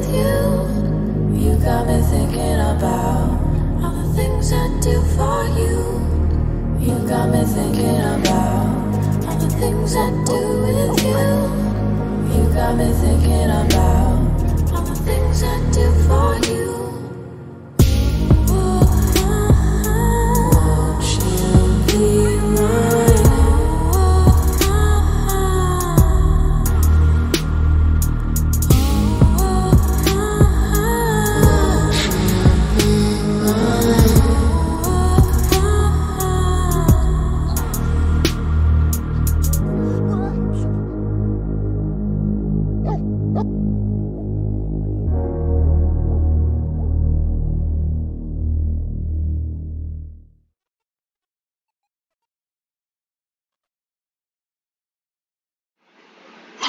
with you. You got me thinking about all the things I do for you. You got me thinking about all the things I do with you. You got me thinking about all the things I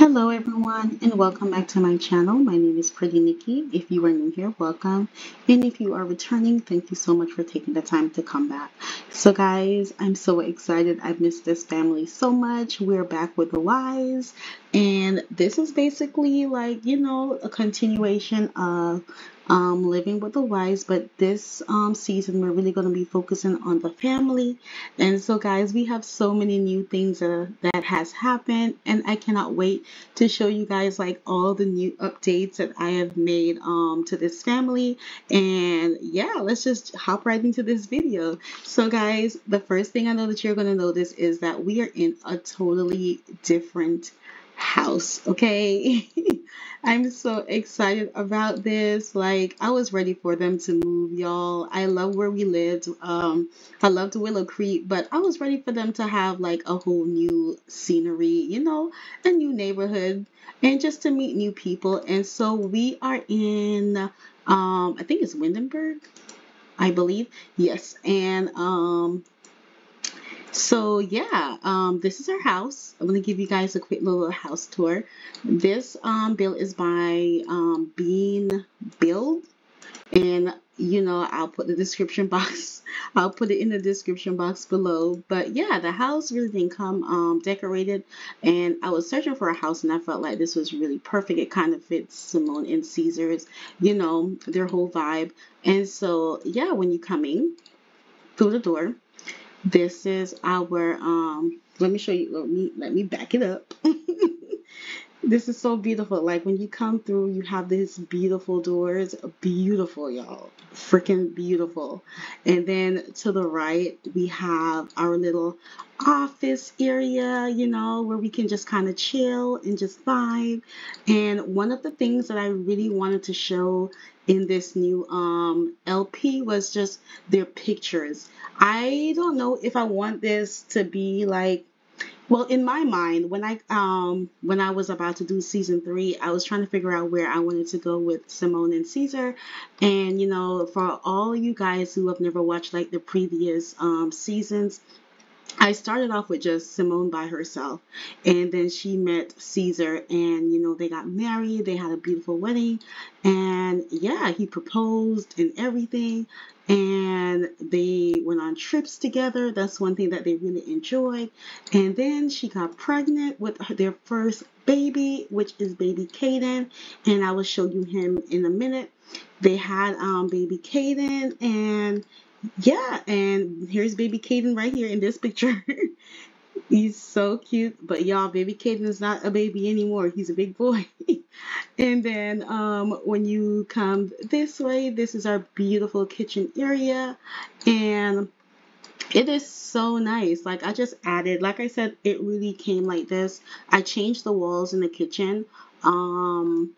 Hello everyone and welcome back to my channel. My name is Pretty Nikki. If you are new here, welcome. And if you are returning, thank you so much for taking the time to come back. So guys, I'm so excited. I've missed this family so much. We're back with the Wise. And this is basically like, you know, a continuation of um, Living with the Wise. But this um, season, we're really going to be focusing on the family. And so guys, we have so many new things that, that has happened. And I cannot wait to show you guys like all the new updates that I have made um, to this family. And yeah, let's just hop right into this video. So guys, the first thing I know that you're going to notice is that we are in a totally different house, okay? I'm so excited about this. Like, I was ready for them to move, y'all. I love where we lived. Um, I loved Willow Creek, but I was ready for them to have like a whole new scenery, you know, a new neighborhood, and just to meet new people. And so we are in, um, I think it's Windenburg, I believe. Yes, and um, so yeah, um, this is our house. I'm gonna give you guys a quick little house tour. This um, bill is by um, Bean Build, and you know I'll put the description box. I'll put it in the description box below. But yeah, the house really didn't come um, decorated, and I was searching for a house, and I felt like this was really perfect. It kind of fits Simone and Caesar's, you know, their whole vibe. And so yeah, when you come in through the door. This is our um let me show you let me let me back it up. This is so beautiful. Like when you come through, you have these beautiful doors. Beautiful, y'all. Freaking beautiful. And then to the right, we have our little office area, you know, where we can just kind of chill and just vibe. And one of the things that I really wanted to show in this new um, LP was just their pictures. I don't know if I want this to be like well, in my mind, when I um when I was about to do season three, I was trying to figure out where I wanted to go with Simone and Caesar. And you know, for all you guys who have never watched like the previous um seasons, I started off with just Simone by herself, and then she met Caesar, and you know, they got married, they had a beautiful wedding, and yeah, he proposed and everything, and they went on trips together. That's one thing that they really enjoyed. And then she got pregnant with their first baby, which is baby Caden, and I will show you him in a minute. They had um, baby Caden, and yeah, and here's baby Caden right here in this picture. He's so cute, but y'all, baby Caden is not a baby anymore. He's a big boy. And then um, when you come this way, this is our beautiful kitchen area. And it is so nice. Like I just added, like I said, it really came like this. I changed the walls in the kitchen um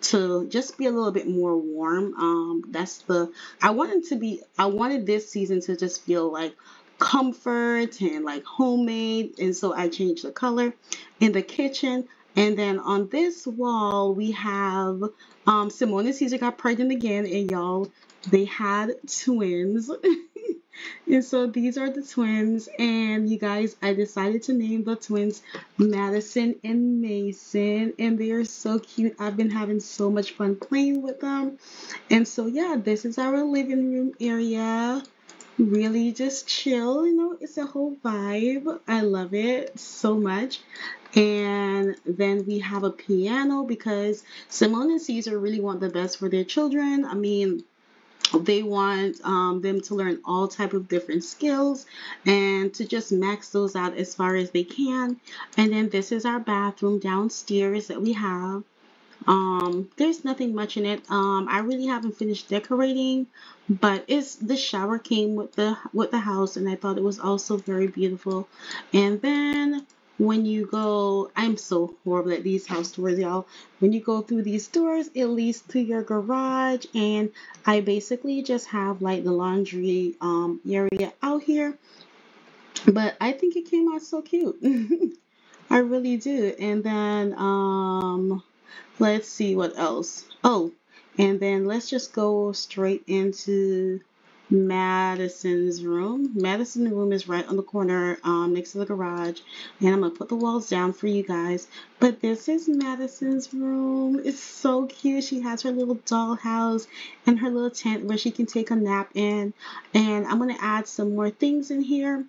to just be a little bit more warm. Um that's the I wanted to be I wanted this season to just feel like comfort and like homemade and so I changed the color in the kitchen. And then on this wall we have um Simone and Caesar got pregnant again and y'all they had twins. And so these are the twins, and you guys, I decided to name the twins Madison and Mason, and they are so cute. I've been having so much fun playing with them. And so, yeah, this is our living room area. Really just chill, you know, it's a whole vibe. I love it so much. And then we have a piano because Simone and Caesar really want the best for their children. I mean, they want um, them to learn all type of different skills and to just max those out as far as they can and then this is our bathroom downstairs that we have um, there's nothing much in it. Um, I really haven't finished decorating, but it's the shower came with the with the house, and I thought it was also very beautiful. And then when you go, I'm so horrible at these house tours, y'all. When you go through these doors, it leads to your garage, and I basically just have like the laundry um area out here. But I think it came out so cute. I really do. And then um Let's see what else. Oh, and then let's just go straight into Madison's room. Madison's room is right on the corner um, next to the garage. And I'm going to put the walls down for you guys. But this is Madison's room. It's so cute. She has her little dollhouse and her little tent where she can take a nap in. And I'm going to add some more things in here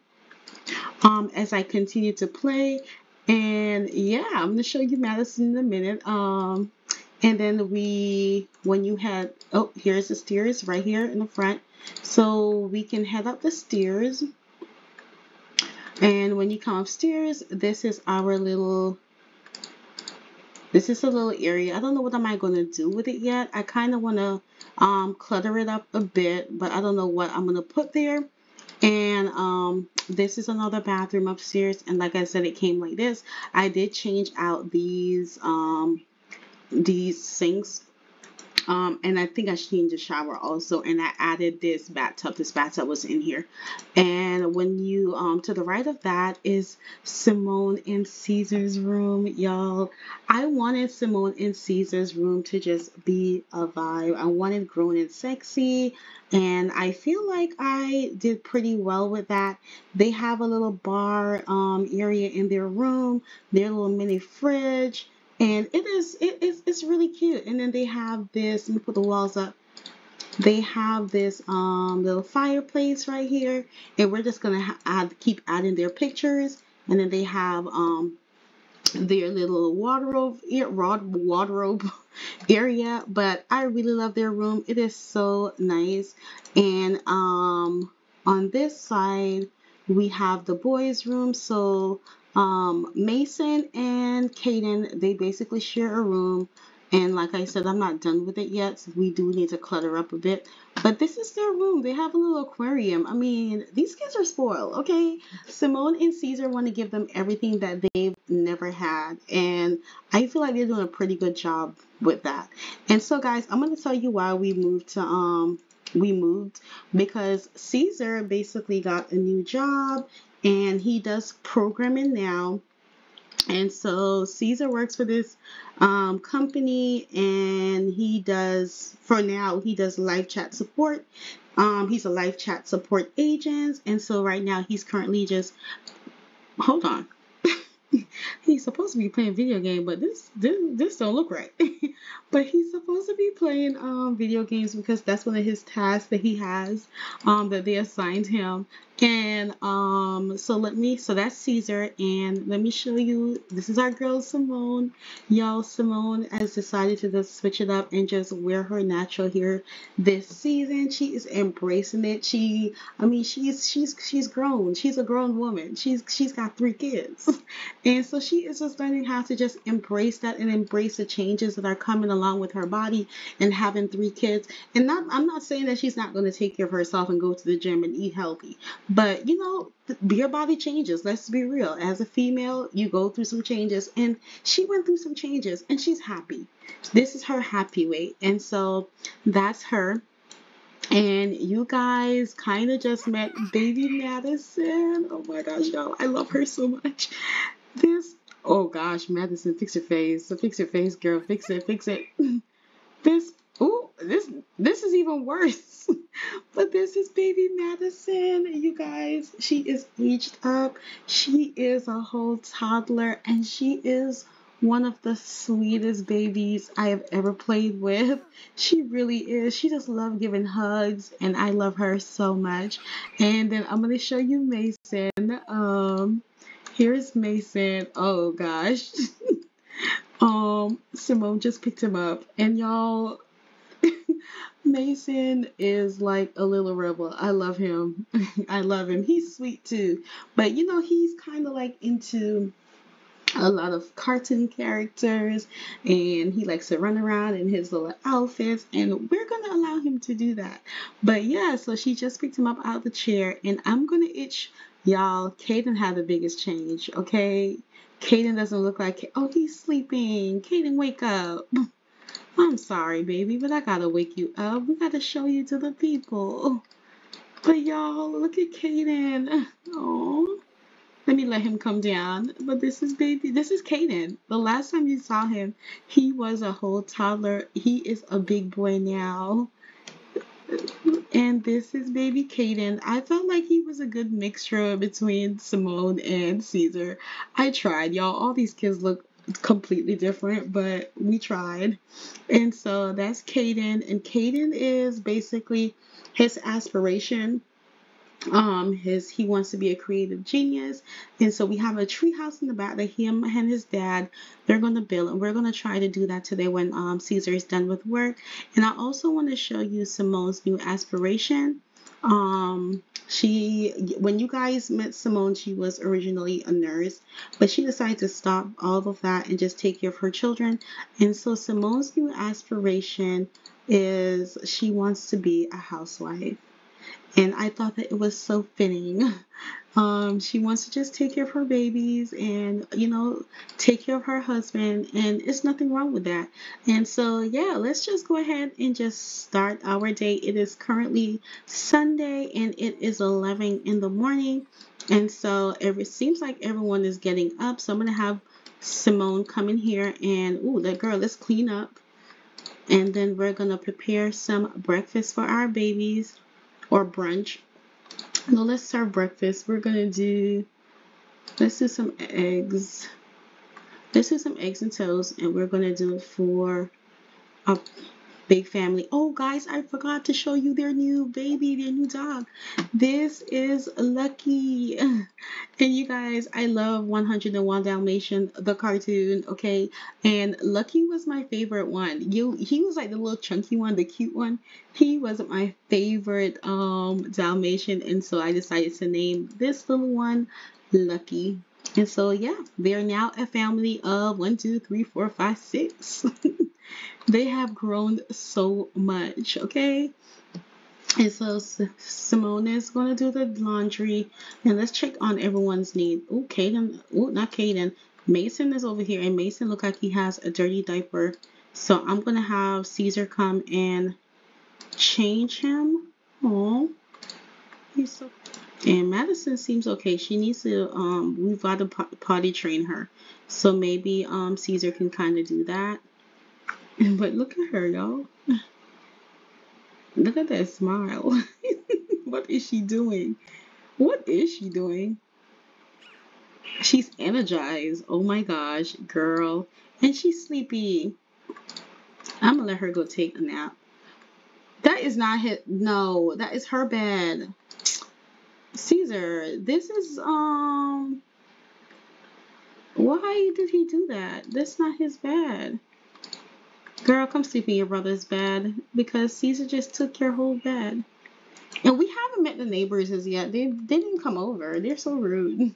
um, as I continue to play. And yeah, I'm gonna show you Madison in a minute. Um, and then we, when you had, oh, here's the stairs right here in the front. So we can head up the stairs. And when you come upstairs, this is our little, this is a little area. I don't know what am I going to do with it yet. I kind of want to um, clutter it up a bit, but I don't know what I'm going to put there. And um, this is another bathroom upstairs. And like I said, it came like this. I did change out these um, these sinks um, and I think I changed the shower also, and I added this bathtub. This bathtub was in here. And when you, um, to the right of that is Simone and Caesar's room, y'all. I wanted Simone and Caesar's room to just be a vibe. I wanted grown and sexy, and I feel like I did pretty well with that. They have a little bar um, area in their room, their little mini fridge and it is it is it's really cute. And then they have this let me put the walls up. They have this um little fireplace right here. And we're just gonna add keep adding their pictures. And then they have um their little wardrobe wardrobe area. But i really love their room. It is so nice. And um on this side we have the boys room. So um, Mason and Caden, they basically share a room. And like I said, I'm not done with it yet. So we do need to clutter up a bit. But this is their room. They have a little aquarium. I mean, these kids are spoiled, okay? Simone and Caesar want to give them everything that they've never had. And I feel like they're doing a pretty good job with that. And so, guys, I'm going to tell you why we moved to um we moved because Caesar basically got a new job and he does programming now. And so Caesar works for this um, company and he does, for now, he does live chat support. Um, he's a live chat support agent. And so right now he's currently just, hold on. he's supposed to be playing video game, but this this, this don't look right. but he's supposed to be playing um, video games because that's one of his tasks that he has um, that they assigned him. And um, so let me, so that's Caesar, and let me show you. This is our girl Simone. Y'all, Simone has decided to just switch it up and just wear her natural hair this season. She is embracing it. She, I mean, she's she's she's grown. She's a grown woman. She's she's got three kids, and so she is just learning how to just embrace that and embrace the changes that are coming along with her body and having three kids. And not, I'm not saying that she's not going to take care of herself and go to the gym and eat healthy but you know, your body changes. Let's be real. As a female, you go through some changes, and she went through some changes, and she's happy. This is her happy weight, and so that's her. And you guys kind of just met baby Madison. Oh my gosh, y'all, I love her so much. This, oh gosh, Madison, fix your face. So fix your face, girl. Fix it, fix it. This, oh, this, this is even worse. but this is baby Madison, you guys. She is aged up. She is a whole toddler and she is one of the sweetest babies I have ever played with. She really is. She just loves giving hugs and I love her so much. And then I'm going to show you Mason. Um Here's Mason. Oh gosh. um, Simone just picked him up, and y'all, Mason is like a little rebel. I love him. I love him. He's sweet too, but you know he's kind of like into a lot of cartoon characters and he likes to run around in his little outfits and we're gonna allow him to do that but yeah so she just picked him up out of the chair and i'm gonna itch y'all Caden had the biggest change okay Caden doesn't look like oh he's sleeping Caden wake up I'm sorry baby but I gotta wake you up we gotta show you to the people but y'all look at Caden oh let me let him come down. But this is baby. This is Caden. The last time you saw him, he was a whole toddler. He is a big boy now. And this is baby Caden. I felt like he was a good mixture between Simone and Caesar. I tried, y'all. All these kids look completely different, but we tried. And so that's Caden. And Caden is basically his aspiration um his he wants to be a creative genius. And so we have a tree house in the back that him and his dad they're going to build and we're going to try to do that today when um caesar is done with work. And i also want to show you simone's new aspiration. Um she when you guys met simone she was originally a nurse but she decided to stop all of that and just take care of her children. And so simone's new aspiration is she wants to be a housewife and I thought that it was so fitting. Um, she wants to just take care of her babies and, you know, take care of her husband, and it's nothing wrong with that. And so, yeah, let's just go ahead and just start our day. It is currently Sunday and it is 11 in the morning. And so, it seems like everyone is getting up. So, I'm going to have Simone come in here and, ooh, that girl, let's clean up. And then we're going to prepare some breakfast for our babies or brunch. No, let's serve breakfast. We're gonna do let's do some eggs. Let's do some eggs and toast, and we're gonna do it for a uh, big family. Oh, guys, I forgot to show you their new baby, their new dog. This is Lucky. And you guys, I love 101 Dalmatian, the cartoon, okay? And Lucky was my favorite one. You, he was like the little chunky one, the cute one. He was my favorite um Dalmatian, and so I decided to name this little one Lucky. And so yeah, they're now a family of one, two, three, four, five, six. they have grown so much, okay? And so Simone is going to do the laundry. And let's check on everyone's need. Oh, Caden. Oh, not Caden. Mason is over here. And Mason look like he has a dirty diaper. So I'm going to have Caesar come and change him. Oh, he's so... And Madison seems okay. She needs to, um, we've got to potty train her. So maybe um, Caesar can kind of do that. But look at her, y'all. Look at that smile. what is she doing? What is she doing? She's energized. Oh my gosh, girl. And she's sleepy. I'm gonna let her go take a nap. That is not his. No, that is her bed. Caesar, this is um. Why did he do that? That's not his bed. Girl, come sleep in your brother's bed because Caesar just took your whole bed. And we haven't met the neighbors as yet. They, they didn't come over. They're so rude.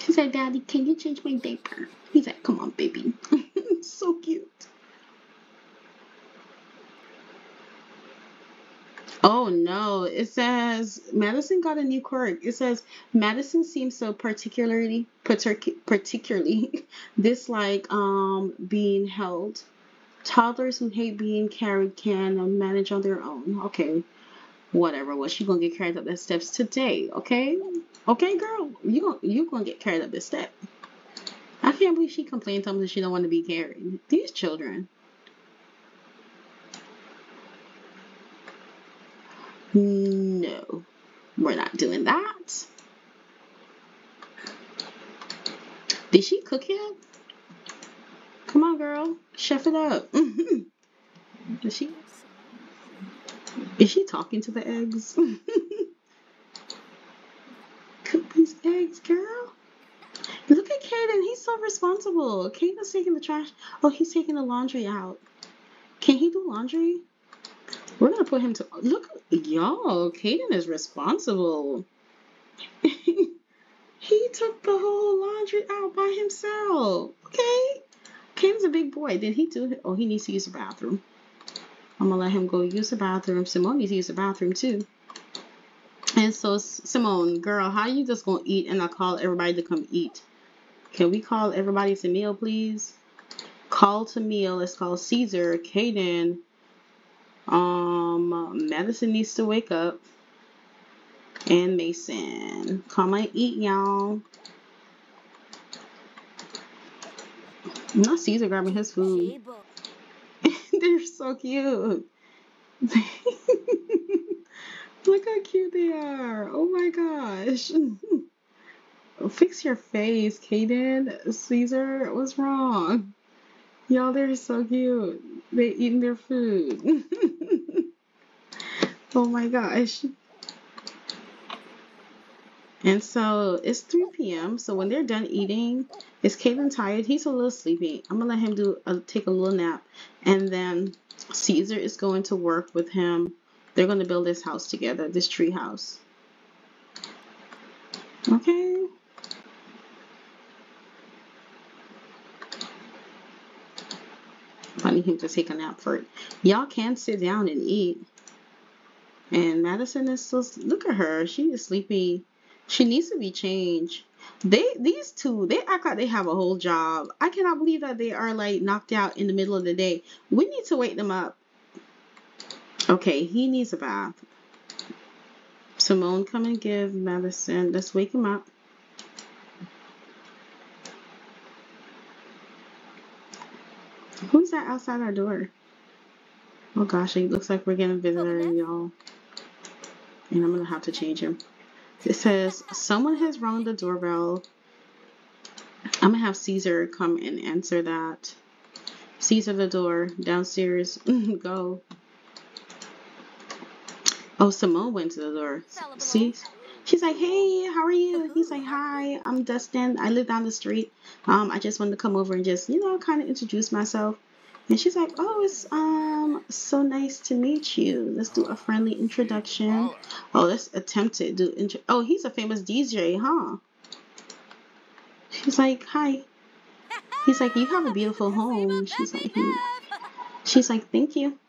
He said, Daddy, can you change my diaper? He's like, Come on, baby. so cute. Oh no, it says Madison got a new quirk. It says Madison seems so particularly particularly dislike um being held. Toddlers who hate being carried can manage on their own. Okay, whatever. Well, she gonna get carried up the steps today. Okay, okay, girl, you gonna you gonna get carried up the step. I can't believe she complained to me she don't want to be carried. These children. No, we're not doing that. Did she cook yet? Come on, girl. Chef it up. Is she? Is she talking to the eggs? cook these eggs, girl. Look at Caden, he's so responsible. Caden's taking the trash. Oh, he's taking the laundry out. Can he do laundry? We're gonna put him to look. y'all. Caden is responsible. he took the whole laundry out by himself. Okay, Caden's a big boy. Did he do? Oh, he needs to use the bathroom. I'm gonna let him go use the bathroom. Simone needs to use the bathroom too. And so, Simone, girl, how you just gonna eat and I call everybody to come eat? Can we call everybody to meal, please? Call to meal. Let's call Caesar, Caden. Um, Madison needs to wake up. And Mason. Come and eat, y'all. Not Caesar grabbing his food. They're so cute. Look how cute they are. Oh my gosh. Fix your face, Caden. Caesar, what's wrong? Y'all, they're so cute. They eating their food. oh my gosh. And so it's 3 p.m. So when they're done eating, is Caden tired? He's a little sleepy. I'm gonna let him do a, take a little nap, and then Caesar is going to work with him. They're gonna build this house together, this tree house. Okay. I need him to take a nap for it. Y'all can sit down and eat. And Madison is so look at her. She is sleepy. She needs to be changed. They these two, they act like they have a whole job. I cannot believe that they are like knocked out in the middle of the day. We need to wake them up. Okay, he needs a bath. Simone, come and give medicine. Let's wake him up. Who's that outside our door? Oh gosh, it looks like we're getting a visitor, y'all. And I'm gonna have to change him. It says, someone has rung the doorbell. I'm gonna have Caesar come and answer that. Caesar the door, downstairs, go. Oh, Simone went to the door. See? She's like, hey, how are you? He's like, hi, I'm Dustin. I live down the street. Um, I just wanted to come over and just, you know, kind of introduce myself. And she's like, oh, it's um so nice to meet you. Let's do a friendly introduction. Oh, let's attempt to do intro. Oh, he's a famous DJ, huh? She's like, hi. He's like, you have a beautiful home. She's like, he, she's like, thank you.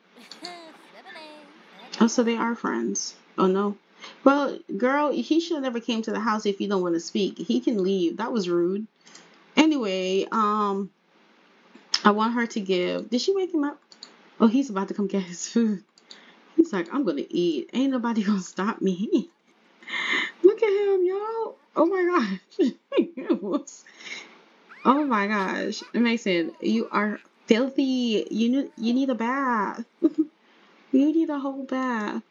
Oh, so they are friends. Oh no. Well, girl, he should have never came to the house if you don't want to speak. He can leave. That was rude. Anyway, um, I want her to give. Did she wake him up? Oh, he's about to come get his food. He's like, I'm gonna eat. Ain't nobody gonna stop me. Look at him, y'all. Oh my gosh. oh my gosh. Mason, you are filthy. You need you need a bath. you need a whole bath.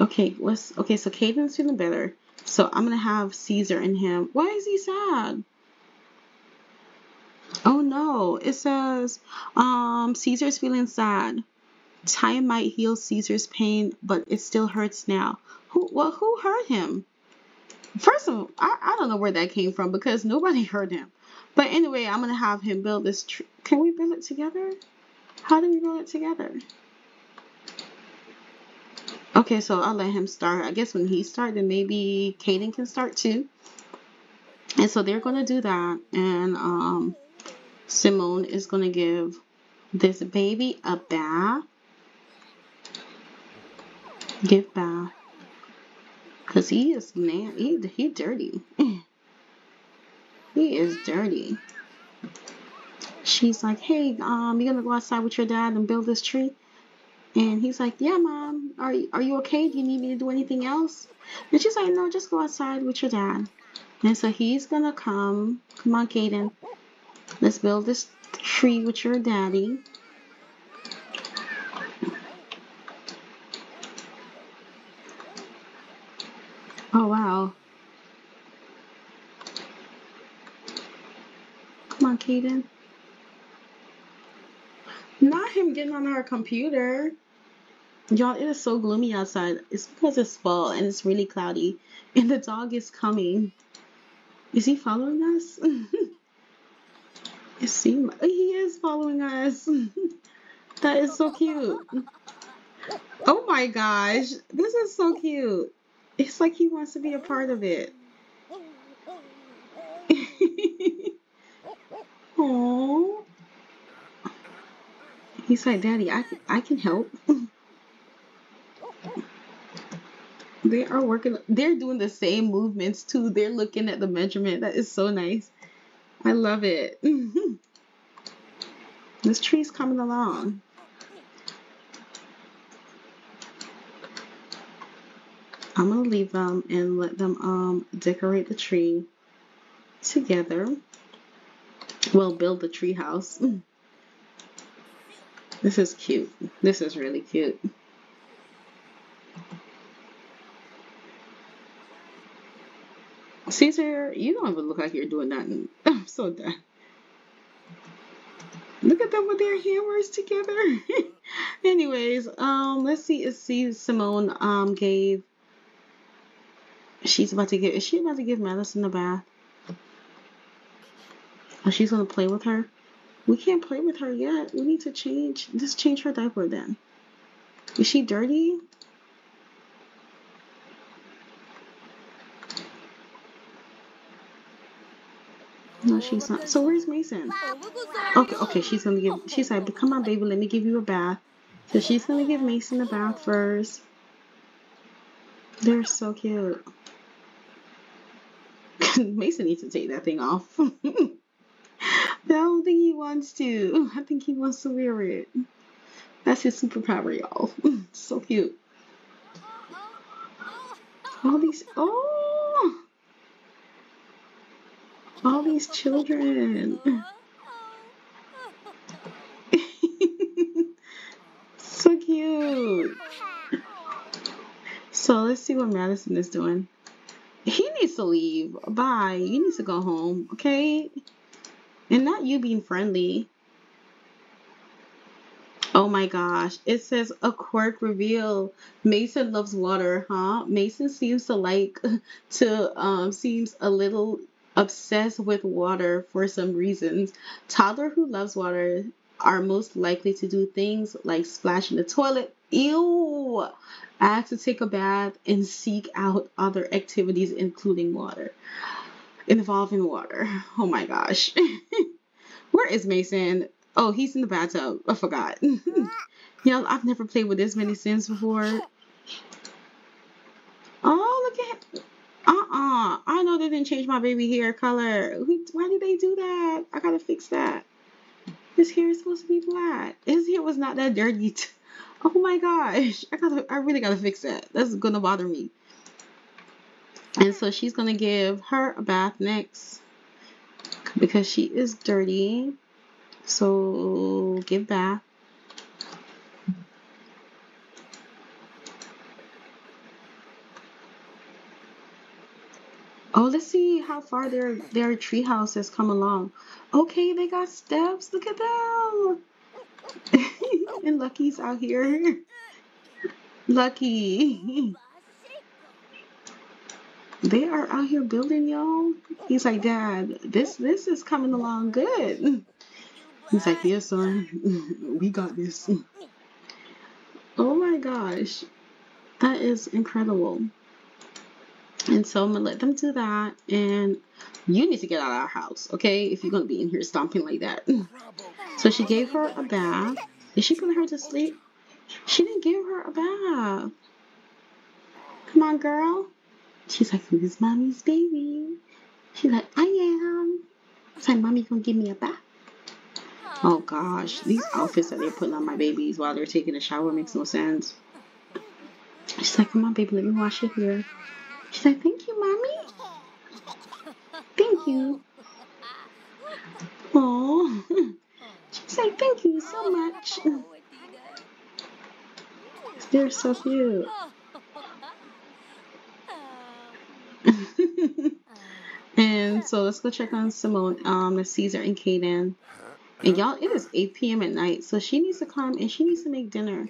Okay, what's okay, so Caden's feeling better. So I'm gonna have Caesar and him. Why is he sad? Oh no, it says um Caesar's feeling sad. Time might heal Caesar's pain, but it still hurts now. Who well who hurt him? First of all, I, I don't know where that came from because nobody hurt him. But anyway, I'm gonna have him build this. Can we build it together? How do we build it together? Okay, so I'll let him start. I guess when he starts, then maybe Caden can start too. And so they're gonna do that, and um, Simone is going to give this baby a bath. Give bath. Because he is, man, he, he dirty. he is dirty. She's like, hey, um, you gonna go outside with your dad and build this tree? And he's like, yeah, mom. Are, are you okay? Do you need me to do anything else? And she's like, no, just go outside with your dad. And so he's gonna come. Come on, Caden. Let's build this tree with your daddy. Oh, wow. Come on, Caden. Not him getting on our computer. Y'all, it is so gloomy outside. It's because it's fall and it's really cloudy. And the dog is coming. Is he following us? it he is following us. that is so cute. Oh my gosh, this is so cute. It's like he wants to be a part of it. Aww. He's like, Daddy, I, I can help. They are working, they're doing the same movements too. They're looking at the measurement. That is so nice. I love it. this tree's coming along. I'm gonna leave them and let them um decorate the tree together. We'll build the tree house. This is cute. This is really cute. Caesar, you don't even look like you're doing nothing. I'm so done. Look at them with their hammers together. Anyways, um, let's see if see Simone um gave she's about to give is she about to give Madison a bath? Oh, she's gonna play with her. We can't play with her yet. We need to change just change her diaper then. Is she dirty? No, she's not. So where's Mason? Okay, okay, she's gonna give. She's like, "Come on, baby, let me give you a bath." So she's gonna give Mason a bath first. They're so cute. Mason needs to take that thing off. I don't think he wants to. I think he wants to wear it. That's his superpower, y'all. so cute. All these. Oh. All these children. so cute. So let's see what Madison is doing. He needs to leave. Bye. You need to go home, okay? And not you being friendly. Oh my gosh. It says a quirk reveal. Mason loves water, huh? Mason seems to like to um seems a little obsessed with water for some reasons. Toddler who loves water are most likely to do things like splash in the toilet, ew, ask to take a bath, and seek out other activities including water, involving water. Oh my gosh. Where is Mason? Oh, he's in the bathtub. I forgot. yeah, I've never played with this many Sims before. Oh, look at uh-uh. I know they didn't change my baby hair color. Why did they do that? I gotta fix that. His hair is supposed to be black. His hair was not that dirty. oh my gosh. I gotta I really gotta fix that. That's gonna bother me. And so she's gonna give her a bath next. Because she is dirty. So give bath. Oh, let's see how far their their treehouse has come along. Okay, they got steps. Look at them. and Lucky's out here. Lucky. They are out here building, y'all. He's like, Dad, this this is coming along good. He's like, Yes, son. We got this. Oh my gosh. That is incredible. And so I'm gonna let them do that. And you need to get out of our house, okay? If you're gonna be in here stomping like that. So she gave her a bath. Is she putting her to sleep? She didn't give her a bath. Come on, girl. She's like, who's mommy's baby? She's like, I am. It's like, mommy gonna give me a bath. Oh gosh, these outfits that they're putting on my babies while they're taking a shower makes no sense. She's like, come on, baby, let me wash your hair. She's like, thank you, mommy. Thank you. Oh, she's like, thank you so much. They're so cute. and so let's go check on Simone, um, Caesar and Caden. And y'all, it is 8 p.m. at night, so she needs to come and she needs to make dinner.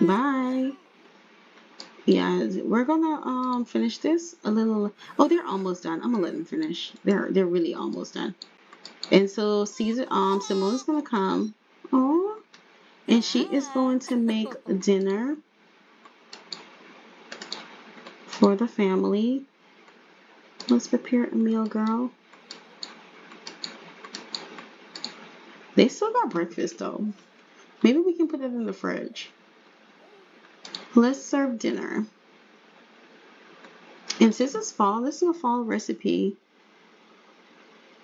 Bye. Yeah, we're gonna um finish this a little. Oh, they're almost done. I'm gonna let them finish. They're they're really almost done. And so Caesar um Simone's gonna come. Oh, and she is going to make dinner for the family. Let's prepare a meal, girl. They still got breakfast though. Maybe we can put it in the fridge. Let's serve dinner. And since it's fall, this is a fall recipe.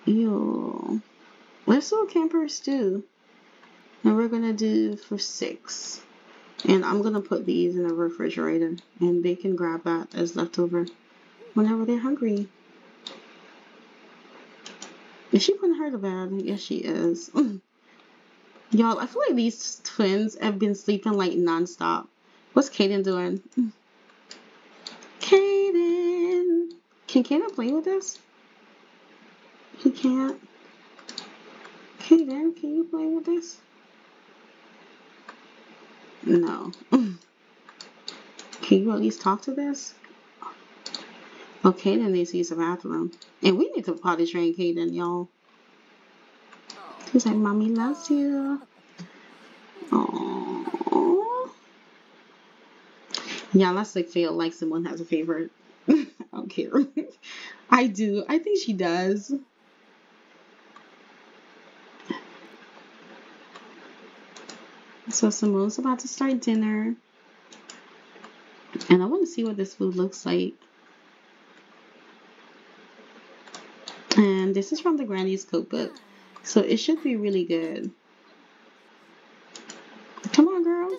Ew. Let's do a camper stew. And we're gonna do for six. And I'm gonna put these in the refrigerator and they can grab that as leftover whenever they're hungry. Is she putting her to bed? Yes, she is. Y'all, I feel like these twins have been sleeping like nonstop. What's Caden doing? Caden! Can Caden play with this? He can't. Caden, can you play with this? No. Can you at least talk to this? Oh, Caden needs to use the bathroom. And we need to potty train Caden, y'all. He's like, Mommy loves you. Aww. Yeah, let's like feel like someone has a favorite. I don't care. I do. I think she does. So Simone's about to start dinner. And I want to see what this food looks like. And this is from the Granny's cookbook. So it should be really good. Come on, girl.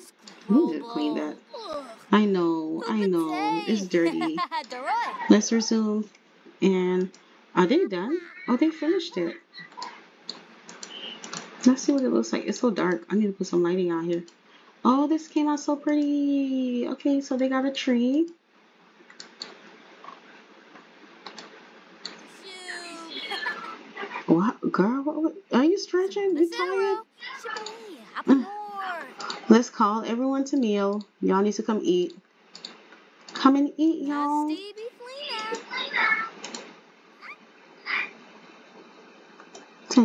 We need to clean that. I know, I know. It's dirty. Let's resume. And are they done? Oh, they finished it. Let's see what it looks like. It's so dark. I need to put some lighting out here. Oh, this came out so pretty. Okay, so they got a tree. What, girl? What, are you stretching? You tired? Let's call everyone to meal. Y'all need to come eat. Come and eat, y'all.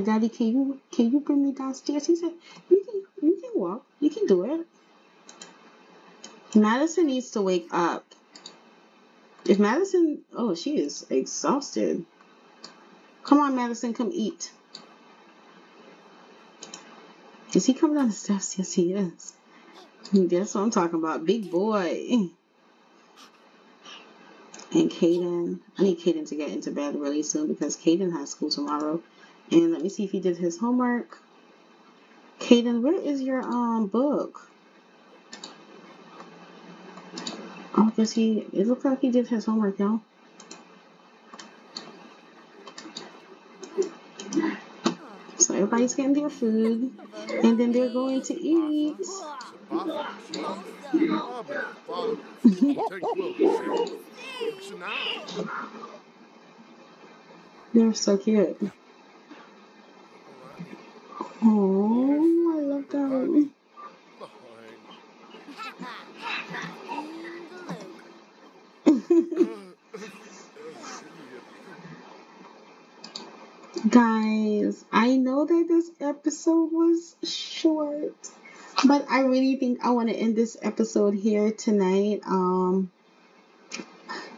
Daddy, can you can you bring me downstairs? He said, You can you can walk. You can do it. Madison needs to wake up. If Madison oh, she is exhausted. Come on, Madison, come eat. Is he coming down the steps? Yes, he is. That's what I'm talking about. Big boy. And Caden. I need Caden to get into bed really soon because Caden has school tomorrow. And let me see if he did his homework. Caden, where is your um book? Oh, guess he. It looks like he did his homework, y'all. Everybody's getting their food, and then they're going to eat. They're so cute. Oh, I love that. Guys, I know that this episode was short, but I really think I want to end this episode here tonight. Um,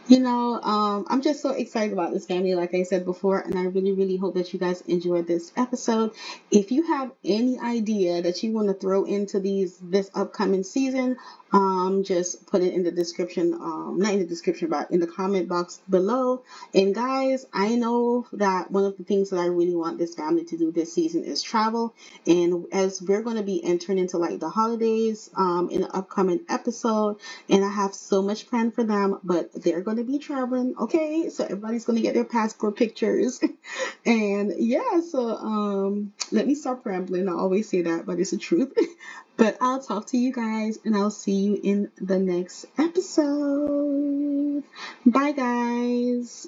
you know, um, I'm just so excited about this family, like I said before, and I really, really hope that you guys enjoyed this episode. If you have any idea that you want to throw into these this upcoming season, um, just put it in the description, um, not in the description, but in the comment box below. And guys, I know that one of the things that I really want this family to do this season is travel. And as we're going to be entering into like the holidays, um, in the upcoming episode, and I have so much planned for them, but they're going to be traveling. Okay, so everybody's going to get their passport pictures, and yeah, so um, let me stop rambling. I always say that, but it's the truth. but I'll talk to you guys, and I'll see you in the next episode. Bye, guys.